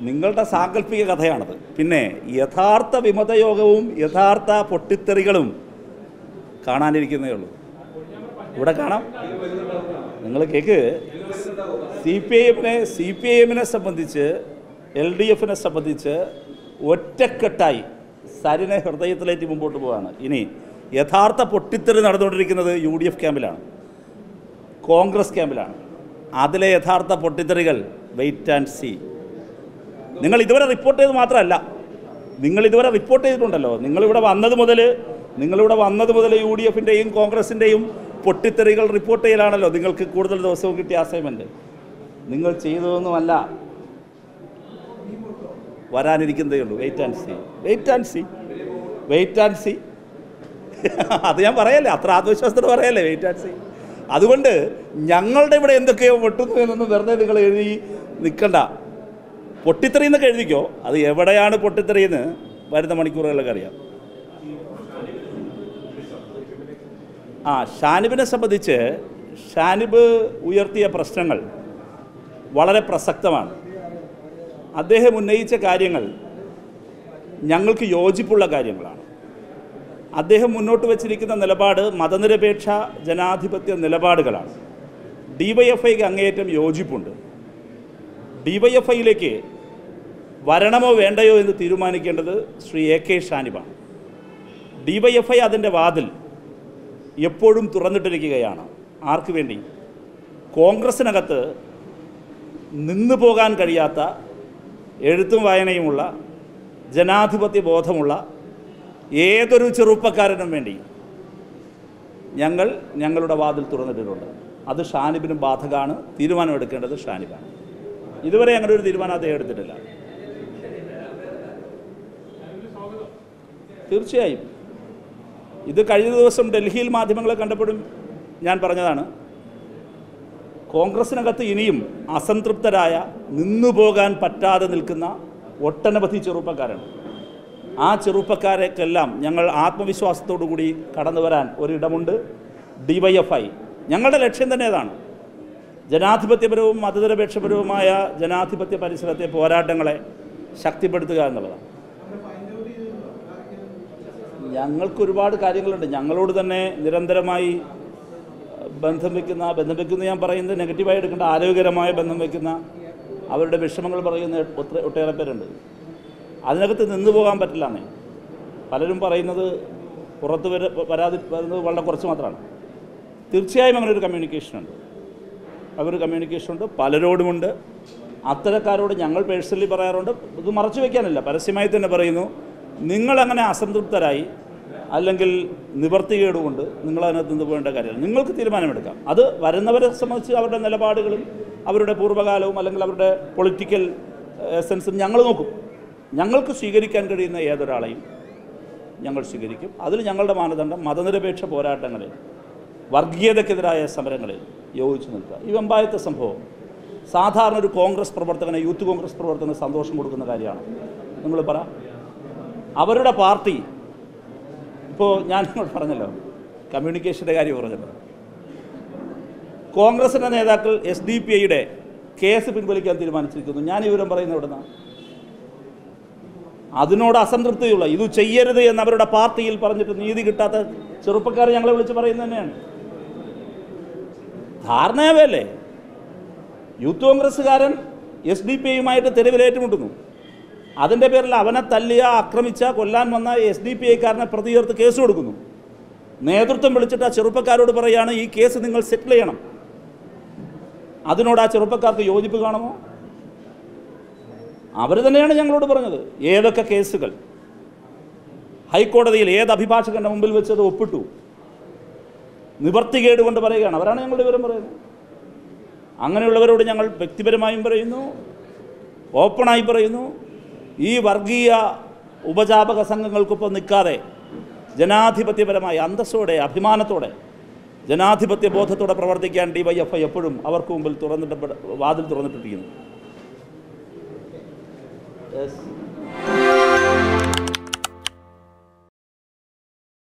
നിങ്ങളുടെ സാങ്കല്പിക കഥയാണത്. പിന്നെ യഥാർത്ഥ വിമതയോഗവും യഥാർത്ഥ പൊട്ടിത്തെറികളും കാണാനിരിക്കുന്നേ ഉള്ളൂ. ഇവിടെ കാണാം. നിങ്ങൾ കേക്ക്. സി പി ഐ എമ്മിനെ സി പി ഐ എമ്മിനെ സംബന്ധിച്ച് എൽ ഡി എഫിനെ സംബന്ധിച്ച് ഒറ്റക്കെട്ടായി സരിനെ ഹൃദയത്തിലേറ്റ് മുമ്പോട്ട് പോവാണ്. ഇനി യഥാർത്ഥ പൊട്ടിത്തെറി നടന്നുകൊണ്ടിരിക്കുന്നത് യു ഡി എഫ് ക്യാമ്പിലാണ്. കോൺഗ്രസ് ക്യാമ്പിലാണ്. അതിലെ യഥാർത്ഥ പൊട്ടിത്തെറികൾ വെയിറ്റ് ആൻഡ് സി. നിങ്ങൾ ഇതുവരെ റിപ്പോർട്ട് ചെയ്ത് മാത്രമല്ല. നിങ്ങൾ ഇതുവരെ റിപ്പോർട്ട് ചെയ്തിട്ടുണ്ടല്ലോ. നിങ്ങളിവിടെ വന്നത് മുതൽ നിങ്ങളിവിടെ വന്നത് മുതൽ യു ഡി എഫിന്റെയും കോൺഗ്രസിന്റെയും പൊട്ടിത്തെറികൾ റിപ്പോർട്ട് ചെയ്യലാണല്ലോ നിങ്ങൾക്ക് കൂടുതൽ ദിവസവും കിട്ടിയ അസൈൻമെന്റ് നിങ്ങൾ ചെയ്തതൊന്നുമല്ല. വരാനിരിക്കുന്നതേ ഉള്ളൂ. Wait and see wait and see wait and see അത് ഞാൻ പറയല്ലേ അത്ര ആത്മവിശ്വാസത്തോട് പറയല്ലേ വെയിറ്റ് ആൻഡ് സി അതുകൊണ്ട് ഞങ്ങളുടെ ഇവിടെ എന്തൊക്കെയോ പൊട്ടുന്നു എന്നൊന്നും വെറുതെ നിങ്ങൾ എഴുതി നിൽക്കണ്ട. പൊട്ടിത്തെറിയെന്നൊക്കെ എഴുതിക്കോ? അത് എവിടെയാണ് പൊട്ടിത്തെറിയെന്ന് വരുന്ന മണിക്കൂറുകളിലൊക്കെ അറിയാം. ആ ഷാനിബിനെ സംബന്ധിച്ച് ഷാനിബ് ഉയർത്തിയ പ്രശ്നങ്ങൾ വളരെ പ്രസക്തമാണ്. അദ്ദേഹം ഉന്നയിച്ച കാര്യങ്ങൾ ഞങ്ങൾക്ക് യോജിപ്പുള്ള കാര്യങ്ങളാണ്. അദ്ദേഹം മുന്നോട്ട് വച്ചിരിക്കുന്ന നിലപാട് മതനിരപേക്ഷ ജനാധിപത്യ നിലപാടുകളാണ്. ഡി വൈ എഫ് ഐക്ക് അങ്ങേയറ്റം യോജിപ്പുണ്ട്. ഡി വൈ എഫ് വരണമോ വേണ്ടയോ എന്ന് തീരുമാനിക്കേണ്ടത് ശ്രീ എ കെ ഷാനിബാണ്. ഡിവൈഎഫ്ഐ അതിന്റെ വാതിൽ എപ്പോഴും തുറന്നിട്ടിരിക്കുകയാണ്. ആർക്കു വേണ്ടി? കോൺഗ്രസ്സിനകത്ത് നിന്നു പോകാൻ കഴിയാത്ത എഴുത്തും വായനയുമുള്ള ജനാധിപത്യ ബോധമുള്ള ഏതൊരു ചെറുപ്പക്കാരനും വേണ്ടി ഞങ്ങൾ ഞങ്ങളുടെ വാതിൽ തുറന്നിട്ടിട്ടുണ്ട്. അത് ഷാനിബിനും ബാധകമാണ് തീരുമാനമെടുക്കേണ്ടത് ഷാനിബാണ്. ഇതുവരെ അങ്ങനെ ഒരു തീരുമാനം അദ്ദേഹം എടുത്തിട്ടില്ല. തീർച്ചയായും. ഇത് കഴിഞ്ഞ ദിവസം ഡൽഹിയിൽ മാധ്യമങ്ങളെ കണ്ടപ്പോഴും ഞാൻ പറഞ്ഞതാണ് കോൺഗ്രസിനകത്ത് ഇനിയും അസംതൃപ്തരായ നിന്നുപോകാൻ പറ്റാതെ നിൽക്കുന്ന ഒട്ടനവധി ചെറുപ്പക്കാരാണ്. ആ ചെറുപ്പക്കാരെക്കെല്ലാം ഞങ്ങൾ ആത്മവിശ്വാസത്തോടു കൂടി കടന്നു വരാൻ ഒരിടമുണ്ട്. D Y F I. ഞങ്ങളുടെ ലക്ഷ്യം തന്നെ അതാണ് ജനാധിപത്യപരവും മതനിരപേക്ഷപരവുമായ ജനാധിപത്യ പരിസരത്തെ പോരാട്ടങ്ങളെ ശക്തിപ്പെടുത്തുക എന്നുള്ളതാണ്. ഞങ്ങൾക്ക് ഒരുപാട് കാര്യങ്ങളുണ്ട്. ഞങ്ങളോട് തന്നെ നിരന്തരമായി ബന്ധം വയ്ക്കുന്ന ബന്ധം വയ്ക്കുന്ന ഞാൻ പറയുന്നത് നെഗറ്റീവായി എടുക്കേണ്ട ആരോഗ്യകരമായ ബന്ധം വയ്ക്കുന്ന അവരുടെ വിഷമങ്ങൾ പറയുന്ന ഒത്തിരി ഒട്ടേറെ പേരുണ്ട്. അതിനകത്ത് നിന്നു പോകാൻ പറ്റില്ല എന്നേ പലരും പറയുന്നത് പുറത്ത് വര വരാതി വരുന്നത് വളരെ കുറച്ച് മാത്രമാണ്. തീർച്ചയായും അങ്ങനെ ഒരു കമ്മ്യൂണിക്കേഷൻ ഉണ്ട്. അങ്ങനെ കമ്മ്യൂണിക്കേഷൻ ഉണ്ട് പലരോടുമുണ്ട് അത്തരക്കാരോട് ഞങ്ങൾ പേഴ്സണലി പറയാറുണ്ട്. ഇത് മറച്ചു വയ്ക്കാനില്ല പരസ്യമായി തന്നെ പറയുന്നു. നിങ്ങളങ്ങനെ അസംതൃപ്തരായി അല്ലെങ്കിൽ നിവർത്തികേടുകൊണ്ട് നിങ്ങൾ അതിനകത്ത് നിന്ന് പോകേണ്ട കാര്യമില്ല. നിങ്ങൾക്ക് തീരുമാനമെടുക്കാം. അത് വരുന്നവരെ സംബന്ധിച്ച് അവരുടെ നിലപാടുകളും അവരുടെ പൂർവകാലവും അല്ലെങ്കിൽ അവരുടെ പൊളിറ്റിക്കൽ എസൻസും ഞങ്ങൾ നോക്കും. ഞങ്ങൾക്ക് സ്വീകരിക്കാൻ കഴിയുന്ന ഏതൊരാളെയും ഞങ്ങൾ സ്വീകരിക്കും. അതിൽ ഞങ്ങളുടെ മാനദണ്ഡം മതനിരപേക്ഷ പോരാട്ടങ്ങളിൽ വർഗീയതക്കെതിരായ സമരങ്ങളിൽ യോജിച്ചു നിൽക്കുക. ഈ വെമ്പായത്തെ സംഭവം. സാധാരണ ഒരു കോൺഗ്രസ് പ്രവർത്തകനെ യൂത്ത് കോൺഗ്രസ് പ്രവർത്തകന് സന്തോഷം കൊടുക്കുന്ന കാര്യമാണ്. നിങ്ങൾ പറ. അവരുടെ പാർട്ടി ഇപ്പോൾ ഞാൻ നിങ്ങൾ പറഞ്ഞല്ലോ കമ്മ്യൂണിക്കേഷന്റെ കാര്യം പറഞ്ഞല്ലോ. കോൺഗ്രസിന്റെ നേതാക്കൾ എസ് ഡി പി ഐയുടെ കേസ് പിൻവലിക്കാൻ തീരുമാനിച്ചിരിക്കുന്നു. ഞാൻ ഈ വിവരം പറയുന്നത് എവിടെ അതിനോട് അസംതൃപ്തിയുള്ള ഇത് ചെയ്യരുത് എന്ന് അവരുടെ പാർട്ടിയിൽ പറഞ്ഞിട്ട് നീതി കിട്ടാത്ത ചെറുപ്പക്കാർ ഞങ്ങളെ വിളിച്ച് പറയുന്നത് തന്നെയാണ്. ധാരണയാവല്ലേ? യൂത്ത് കോൺഗ്രസ്സുകാരൻ എസ് ഡി പി ഐയുമായിട്ട് തെരുവിലേറ്റുമുട്ടുന്നു അതിന്റെ പേരിൽ അവനെ തല്ലിയ ആക്രമിച്ച കൊല്ലാൻ വന്ന എസ് ഡി പി ഐക്കാരനെ പ്രതി ചേർത്ത് കേസ് കൊടുക്കുന്നു. നേതൃത്വം വിളിച്ചിട്ട് ആ ചെറുപ്പക്കാരോട് പറയുകയാണ് ഈ കേസ് നിങ്ങൾ സെറ്റിൽ ചെയ്യണം. അതിനോട് ആ ചെറുപ്പക്കാർക്ക് യോജിപ്പ് കാണുമോ? അവർ തന്നെയാണ് ഞങ്ങളോട് പറഞ്ഞത് ഏതൊക്കെ കേസുകൾ? ഹൈക്കോടതിയിൽ ഏത് അഭിഭാഷകന്റെ മുമ്പിൽ വെച്ചത് ഒപ്പിട്ടു? നിവർത്തികേട് കൊണ്ട് പറയുകയാണ്. അവരാണ് ഞങ്ങളുടെ വിവരം പറയുന്നത്. അങ്ങനെയുള്ളവരോട് ഞങ്ങൾ വ്യക്തിപരമായും പറയുന്നു ഓപ്പണായി പറയുന്നു. ഈ വർഗീയ ഉപജാപക സംഘങ്ങൾക്കൊപ്പം നിൽക്കാതെ ജനാധിപത്യപരമായ അന്തസ്സോടെ അഭിമാനത്തോടെ ജനാധിപത്യ ബോധത്തോടെ പ്രവർത്തിക്കാൻ ഡി വൈ എഫ് ഐ എപ്പോഴും അവർക്ക് മുമ്പിൽ തുറന്നിട്ട് വാതിൽ തുറന്നിട്ടിരിക്കുന്നു.